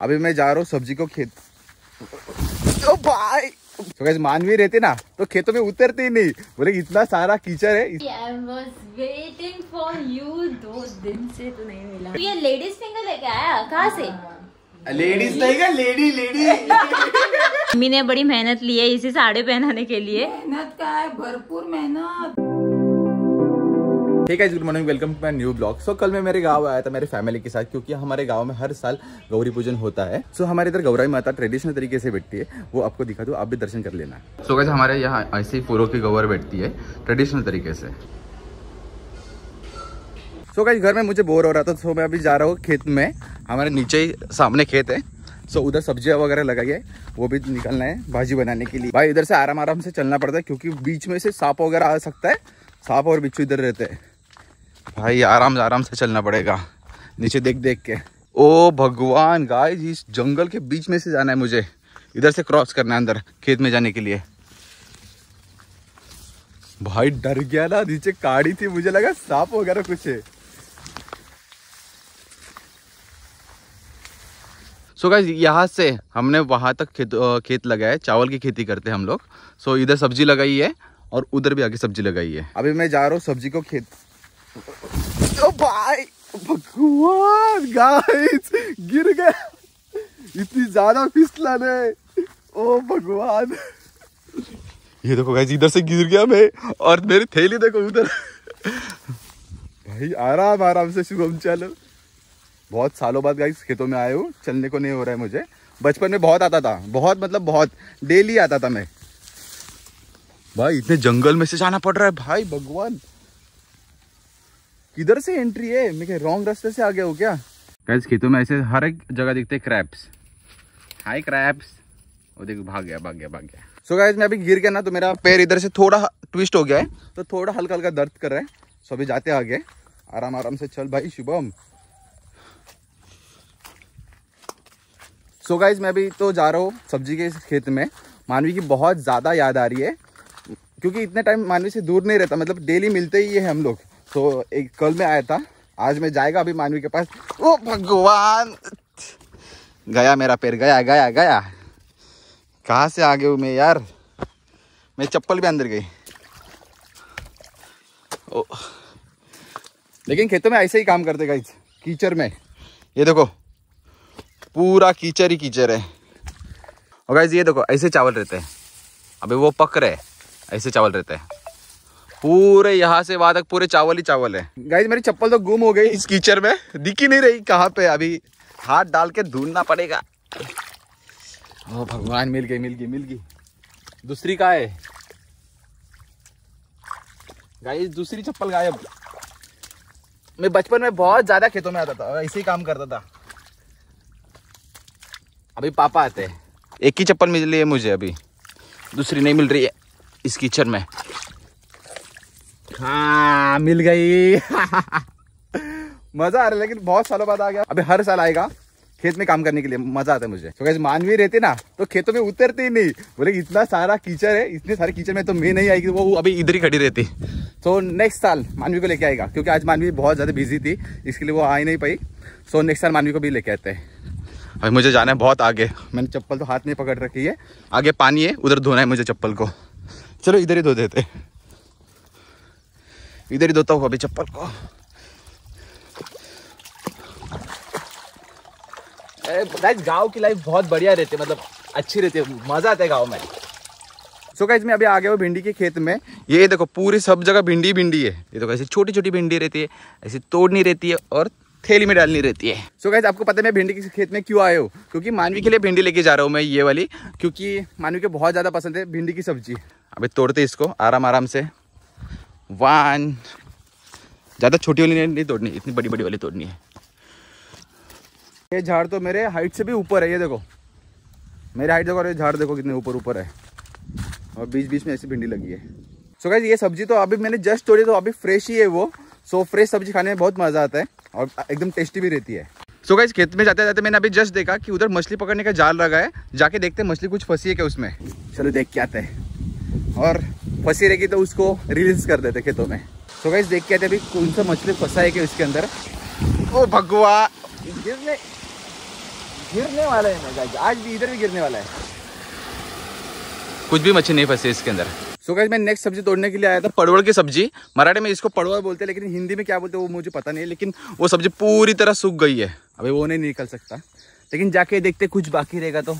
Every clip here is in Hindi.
अभी मैं जा रहा हूँ सब्ज़ी को खेत। ओ भाई। तो कैसे मानवी रहते ना तो खेतों में उतरते ही नहीं। बोले इतना सारा कीचड़ है। से तो नहीं मिला। तू ये लेडीज़ फिंगर लेके आया कहाँ से? लेडीज़ नहीं का लेडी लेडी मम्मी ने बड़ी मेहनत ली है इसी साड़ी पहनाने के लिए। मेहनत का है भरपूर मेहनत। ठीक है good morning welcome to my new blog so कल मैं मेरे गाँव आया था मेरे फैमिली के साथ क्योंकि हमारे गाँव में हर साल गौरी पूजन होता है। सो so, हमारे इधर गौराई माता ट्रेडिशनल तरीके से बैठती है। वो आपको दिखा दूँ आप भी दर्शन कर लेना। सो so, हमारे यहाँ ऐसे ही की गौर बैठती है ट्रेडिशनल तरीके से। सो so, घर में मुझे बोर हो रहा था सो so, मैं अभी जा रहा हूँ खेत में। हमारे नीचे ही सामने खेत है। सो so, उधर सब्ज़ियाँ वगैरह लगाई है वो भी निकलना है भाजी बनाने के लिए। भाई इधर से आराम आराम से चलना पड़ता है क्योंकि बीच में से सांप वगैरह आ सकता है। सांप और बिच्छू इधर रहते हैं। भाई, आराम आराम से चलना पड़ेगा। नीचे देख देख के। ओ भगवान गाय इस जंगल के बीच में से जाना है मुझे। इधर से क्रॉस करना है अंदर, खेत में जाने के लिए। भाई, डर गया ना, नीचे काड़ी थी, मुझे लगा सांप वगैरह कुछ है। सो गाइस यहाँ से हमने वहाँ तक खेत खेत लगाया चावल की खेती करते हैं हम लोग। सो इधर सब्ज़ी लगाई है और उधर भी आगे सब्ज़ी लगाई है। अभी मैं जा रहा हूँ सब्ज़ी को खेत। भाई, भगवान गाइस गिर गया। इतनी ज़्यादा फिसला ने ओ भगवान। ये देखो गाइस इधर से गिर गया मैं, और मेरी थैली देखो उधर। भाई, आराम आराम से शुभम चलो बहुत सालों बाद गाइस खेतों में आए हूँ। चलने को नहीं हो रहा है मुझे। बचपन में बहुत आता था। बहुत मतलब बहुत डेली आता था मैं। भाई, इतने जंगल में से जाना पड़ रहा है। भाई, भगवान। किधर से एंट्री है? मैं क्या रॉन्ग रास्ते से आ गया हूँ क्या? गाइस खेतों में ऐसे हर एक जगह दिखते क्रैप्स हाय क्रैप्स वो देखो भाग गया भाग गया भाग गया. सो गाइस मैं अभी गिर गया ना तो मेरा पैर इधर से थोड़ा ट्विस्ट हो गया है तो थोड़ा हल्का हल्का दर्द कर रहा है। सो अभी जाते आगे। आराम आराम से चल भाई शुभम. सो गाइज़ मैं अभी तो जा रहा हूँ सब्ज़ी के खेत में। मानवी की बहुत ज़्यादा याद आ रही है क्योंकि इतने टाइम मानवी से दूर नहीं रहता मतलब डेली मिलते ही है हम लोग। तो एक कल में आया था। आज मैं जाएगा अभी मानवी के पास। ओ भगवान! गया मेरा पैर, गया गया गया। कहाँ से आ गए मैं यार? मेरी चप्पल भी अंदर गई। ओ। लेकिन खेतों में ऐसे ही काम करते गाइज़ कीचड़ में। ये देखो, पूरा कीचड़ ही कीचड़ है। और गाइज़ ये देखो, ऐसे चावल रहते हैं। अभी वो पक रहे ऐसे चावल रहते हैं। पूरे यहाँ से वहाँ तक पूरे चावल ही चावल है। गाइज़ मेरी चप्पल तो गुम हो गई। इस कीचड़ में दिख ही नहीं रही कहाँ पे अभी हाथ डाल के ढूंढना पड़ेगा। ओ भगवान मिल गई मिल गई मिल गई। दूसरी का है? गाइज़ दूसरी चप्पल गायब। मैं बचपन में बहुत ज़्यादा खेतों में आता था ऐसे ही काम करता था। अभी पापा आते हैं। एक ही चप्पल मिल रही है मुझे अभी। दूसरी नहीं मिल रही है इस किचन में। हाँ मिल गई। मज़ा आ रहा है, लेकिन बहुत सालों बाद आ गया। अभी हर साल आएगा, खेत में काम करने के लिए। मज़ा आता है मुझे। तो कैसे मानवी रहते ना तो खेतों में उतरते ही नहीं। बोले इतना सारा कीचड़ है, इतने सारे कीचड़ में तो मैं नहीं आएगी वो अभी इधर ही खड़ी रहती। तो नेक्स्ट साल मानवी को लेके आएगा, क्योंकि आज मानवी बहुत ज़्यादा बिज़ी थी, इसके लिए वो आ ही नहीं पाई। सो नेक्स्ट साल मानवी को भी लेके आते हैं। अभी मुझे जाना है बहुत आगे। मैंने चप्पल तो हाथ में पकड़ रखी है। आगे पानी है, उधर धोना है मुझे चप्पल को। चलो इधर ही धो देते इधर ही धोता हूँ अभी चप्पल को। गाँव की लाइफ बहुत बढ़िया रहती है मतलब अच्छी रहती है मज़ा आता है गाँव में। सो गाइज़ मैं अभी आ गया हूँ भिंडी के खेत में। ये देखो पूरी सब जगह भिंडी भिंडी है। ये देखो ऐसी छोटी छोटी भिंडी रहती है ऐसी तोड़नी रहती है और थैली में डालनी रहती है। सो गाइज़ आपको पता है मैं भिंडी के खेत में क्यों आया हूँ? क्योंकि मानवी के लिए भिंडी लेके जा रहा हूँ मैं ये वाली। क्योंकि मानवी को बहुत ज़्यादा पसंद है भिंडी की सब्ज़ी। अभी तोड़ते इसको आराम आराम से। वन ज़्यादा छोटी वाली नहीं, तोड़नी इतनी बड़ी बड़ी वाली तोड़नी है। ये झाड़ तो मेरे हाइट से भी ऊपर है ये देखो। मेरे हाइट देखो और ये झाड़ देखो कितने ऊपर ऊपर है। और बीच बीच में ऐसी भिंडी लगी है। सो गाइज़ ये सब्ज़ी तो अभी मैंने जस्ट तोड़ी तो अभी फ्रेश ही है वो। सो फ्रेश सब्ज़ी खाने में बहुत मज़ा आता है और एकदम टेस्टी भी रहती है। सो गाइज़ खेत में जाते जाते मैंने अभी जस्ट देखा कि उधर मछली पकड़ने का जाल लगा है। जाके देखते हैं मछली कुछ फंसी है क्या उसमें। चलो देख के आते हैं। और फंसी रहेगी तो उसको रिलीज़ कर देते खेतों में। सो गाइज़ देख के आते अभी कौन सा मछली फंसा है क्या उसके अंदर। ओ भगवा गिरने गिरने वाला है आज भी इधर भी गिरने वाला है। कुछ भी मच्छी नहीं फंसे इसके अंदर। सो so मैं नेक्स्ट सब्ज़ी तोड़ने के लिए आया था पड़वड़ की सब्ज़ी। मराठी में इसको पड़वल बोलते हैं लेकिन हिंदी में क्या बोलते हैं वो मुझे पता नहीं है लेकिन वो सब्ज़ी पूरी तरह सूख गई है। अभी वो नहीं निकल सकता। लेकिन जाके देखते कुछ बाकी रहेगा तो।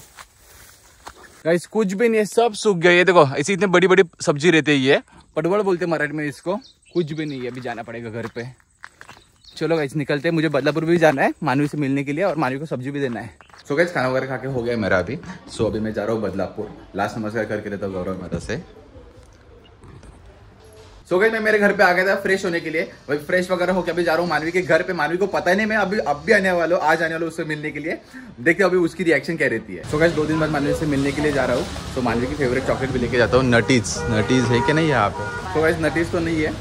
गाइस कुछ भी नहीं है सब सूख गया। ये देखो, ऐसी इतनी बड़ी बड़ी सब्ज़ी रहती है ये। पटवल बोलते मराठी में इसको। कुछ भी नहीं है, अभी जाना पड़ेगा घर पे। चलो गाइस निकलते हैं। मुझे बदलापुर भी जाना है, मानवी से मिलने के लिए, और मानवी को सब्ज़ी भी देना है। सो गाइस खाना वगैरह खा के हो गया मेरा अभी। सो अभी मैं जा रहा हूँ बदलापुर। लास्ट नमस्कार करके रहता हूँ गौरव माता से। सो गई मैं मेरे घर पे आ गया था फ्रेश होने के लिए। वही फ्रेश वगैरह होकर अभी जा रहा हूँ मानवी के घर पे। मानवी को पता ही नहीं मैं अभी अब भी आने वाला हूँ आज आने वाला हूँ उससे मिलने के लिए। देखते अभी उसकी रिएक्शन क्या रहती है। सो गैस दो दिन बाद मानवी से मिलने के लिए जा रहा हूँ। तो मानवी की फेवरेट चॉकलेट भी लेके जाता हूँ नटीज नटीज है कि नहीं यहाँ पे? सो गैस नटीज तो नहीं है।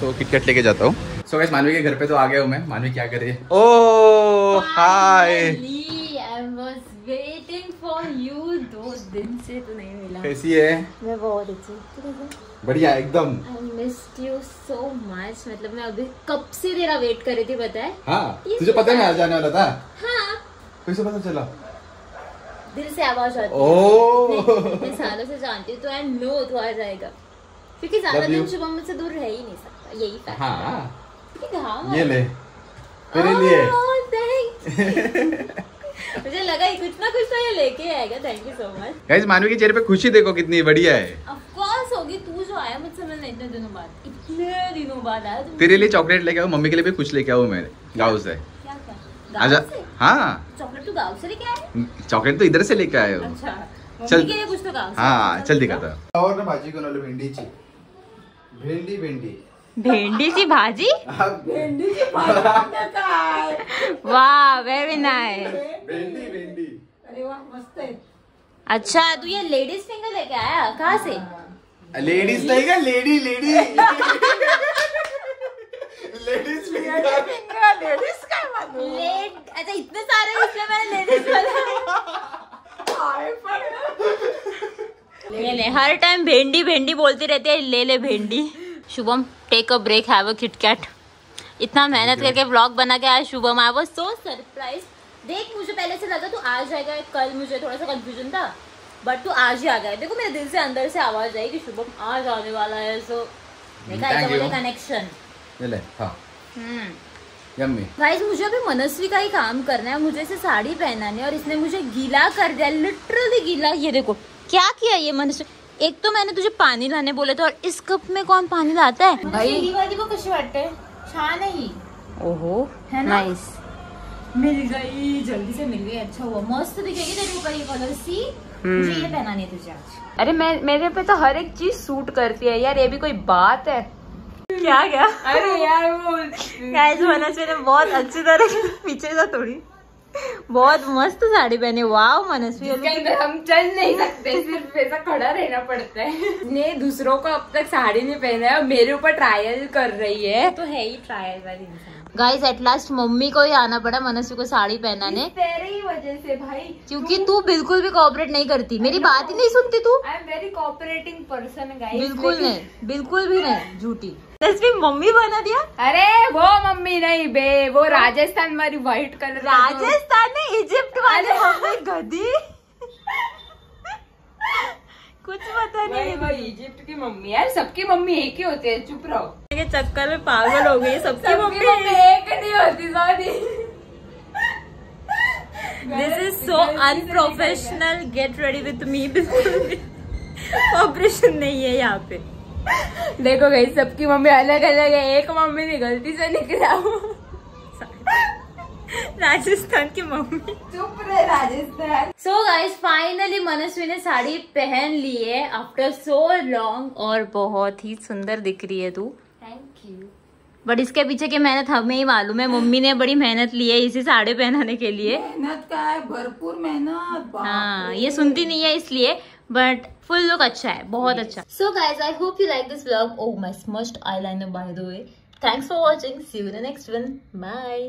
तो किटकट लेके जाता हूँ। सो गैस मानवी के घर पे तो आ गया हूँ मैं। मानवी क्या कर? रही है ओ hi I was waiting for you दो दिन से तो नहीं मिला। कैसी है? मैं बहुत अच्छी बढ़िया एकदम। मिस्ड यू सो मच मतलब मैं अभी कब से तेरा वेट कर रही थी पता है? हाँ तुझे पता है मैं आज जाने वाला था? हाँ। कैसे पता चला। दिल से आवाज़ आती ओ। है मैं सालों से जानती हूँ तो आई नो तू आ जाएगा। क्योंकि ज़्यादा. दिन शुभम मुझसे दूर रह ही नहीं सकता यही फैक्ट हाँ। क्योंकि घाम ये ले। तेरे लिए। Oh, मुझे लगा कुछ ना कुछ तो ये लेके आएगा thank you so much guys Manvi के चेहरे पे खुशी देखो कितनी बढ़िया है ऑफ़ कोर्स होगी तू जो आया मुझसे मिलने इतने दिनों बाद इतने दिनों बाद आया तुम तेरे लिए चॉकलेट लेके आओ मम्मी के लिए भी कुछ लेके आओ मैं गाँव से। क्या क्या? आजा गाँव से? हाँ। चॉकलेट तू गाँव से लेके आया चॉकलेट तो इधर से लेके आए हो। अच्छा चल. के लिए कुछ तो गाँव हाँ चल दिखाता और ना भाजी भेंडीची भेंडी भेंडी भेंडीची भाजी? भेंडीची भाजी बनवण्याचं आहे. वाह वेरी नाइस भेंडी भेंडी। अरे वा मस्त आहे अच्छा तू ये लेडीज़ फिंगर लेके आया? कहाँ से? लेडीज़ नहीं का लेडी लेडी लेडीज़ लेडीज़ काय म्हणू लेड अच्छा इतने सारे इसलिए मैंने लेडीज़ पण ले ले हर टाइम भेंडी भेंडी बोलती रहती है ले ले भेंडी। Shubham take a break have a KitKat इतना मेहनत करके व्लॉग बना के आया Shubham I was so surprise देख मुझे पहले से लगा तू आ जाएगा कल मुझे थोड़ा सा कंफ्यूजन था। बट तू आज ही आ गया। देखो मेरे दिल से अंदर से आवाज़ आई कि शुभम आज आने वाला है सो. कनेक्शन ये ले हाँ। हम्म यम्मी। गाइस मुझे अभी मनस्वी का ही काम करना है मुझे इसे साड़ी पहनानी है और इसने मुझे गीला कर दिया लिटरली गीला। ये देखो क्या किया ये मनस्वी? एक तो मैंने तुझे पानी लाने बोले थे और इस कप में कौन पानी लाता है? भाई। वाली को कशी वाटते छान ही ओहो है ना? नाइस मिल गई जल्दी से मिल गई अच्छा हुआ। मस्त दिखेगी तेरे ऊपर ये कलर सी। मुझे ये पहनानी है तुझे आज। अरे मैं मेरे पे तो हर एक चीज़ सूट करती है यार ये भी कोई बात है। क्या क्या? अरे यार वो गाइस मनस्वी ने बहुत अच्छी तरह पीछे से थोड़ी। बहुत मस्त साड़ी पहने। वाह मनस्वी इसके हम चल नहीं सकते सिर्फ़ ऐसा खड़ा रहना पड़ता है। ने दूसरों को अब तक साड़ी नहीं पहना है और मेरे ऊपर ट्रायल कर रही है। तो है ही ट्रायल वाली इंसान। गाइस एट लास्ट मम्मी को ही आना पड़ा मनस्वी को साड़ी पहनाने। तेरे ही वजह से भाई क्योंकि तू बिल्कुल भी कॉपरेट नहीं करती। मेरी बात ही नहीं सुनती तू। I am very cooperating person guys बिल्कुल नहीं बिल्कुल भी नहीं झूठी। तस्वीर मम्मी बना दिया? अरे वो मम्मी नहीं बे वो राजस्थान वाली व्हाइट कलर राजस्थान में इजिप्ट वाले मम्मी गधी। कुछ पता नहीं वो इजिप्ट की मम्मी यार सबकी मम्मी एक ही होती है चुप रहो। के चक्कर में पागल हो गई सबकी मम्मी। एक नहीं होती sorry this is so unprofessional get ready with me बिल्कुल ऑपरेशन नहीं है यहाँ पे। देखो गई सबकी मम्मी अलग अलग है। एक मम्मी ने गलती से निकला राजस्थान की मम्मी। चुप रहे Rajasthan. So guys finally Manasvi ने साड़ी पहन ली है। आफ्टर सो लॉन्ग और बहुत ही सुंदर दिख रही है तू। बट इसके पीछे की मेहनत हमें ही मालूम है। मम्मी ने बड़ी मेहनत ली है इसी साड़ी पहनाने के लिए। मेहनत काय भरपूर मेहनत हाँ ये सुनती नहीं है इसलिए बट फुल लुक अच्छा है बहुत अच्छा। So guys I hope you like this vlog oh my स्मस्ट I line bye the way thanks for watching see you the next one bye